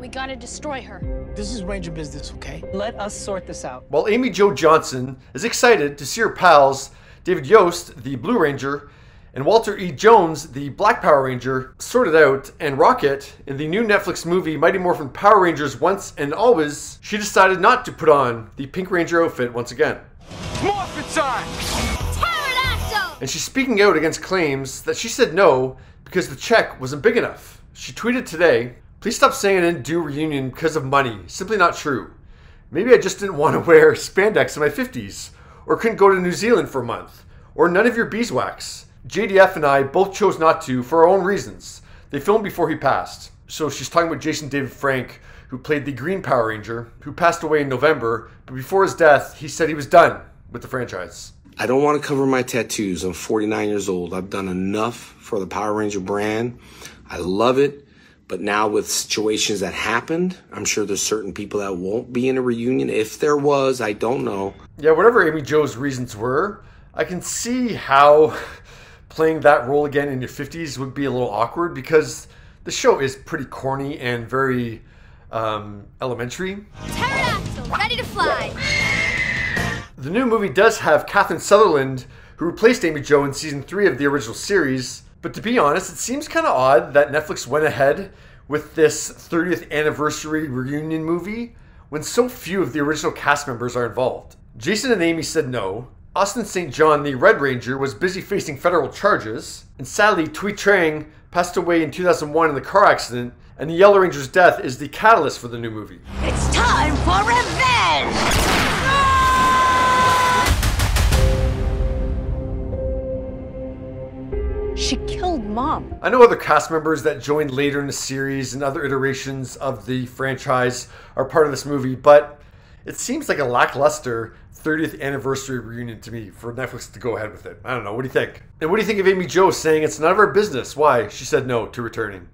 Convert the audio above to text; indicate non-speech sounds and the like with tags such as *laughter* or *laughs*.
We gotta destroy her. This is Ranger business, okay? Let us sort this out. While Amy Jo Johnson is excited to see her pals, David Yost, the Blue Ranger, and Walter E. Jones, the Black Power Ranger, sorted out, and Rocket, in the new Netflix movie Mighty Morphin Power Rangers Once and Always, she decided not to put on the Pink Ranger outfit once again. Morphin time! Pterodactyl! And she's speaking out against claims that she said no because the check wasn't big enough. She tweeted today, Please stop saying didn't do reunion because of money. Simply not true. Maybe I just didn't want to *laughs* wear spandex in my 50s, or couldn't go to New Zealand for a month, or none of your beeswax. JDF and I both chose not to for our own reasons. They filmed before he passed. So she's talking about Jason David Frank, who played the Green Power Ranger, who passed away in November, but before his death, he said he was done with the franchise. I don't want to cover my tattoos. I'm 49 years old. I've done enough for the Power Ranger brand. I love it. But now with situations that happened, I'm sure there's certain people that won't be in a reunion. If there was, I don't know. Yeah, whatever Amy Jo's reasons were, I can see how *laughs* playing that role again in your 50s would be a little awkward because the show is pretty corny and very um, elementary. Pterodactyl, ready to fly! The new movie does have Catherine Sutherland, who replaced Amy Jo in season three of the original series. But to be honest, it seems kind of odd that Netflix went ahead with this 30th anniversary reunion movie when so few of the original cast members are involved. Jason and Amy said no. Austin St. John, the Red Ranger, was busy facing federal charges. And sadly, Thuy Trang passed away in 2001 in the car accident, and the Yellow Ranger's death is the catalyst for the new movie. It's time for revenge! She killed mom. I know other cast members that joined later in the series and other iterations of the franchise are part of this movie, but it seems like a lackluster 30th anniversary reunion to me for Netflix to go ahead with it. I don't know. What do you think? And what do you think of Amy Jo saying it's none of our business why she said no to returning?